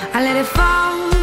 I let it fall.